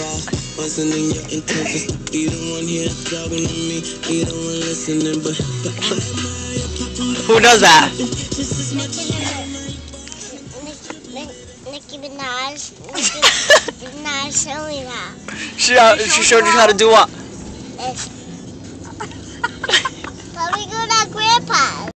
fall. Wasn't in your intentions to be the one here talking to me. Be the one listening, but, but Who does that? This is my Nicki Minaj. Nicki Minaj showed me that. She uh, she showed you how to do what? It's.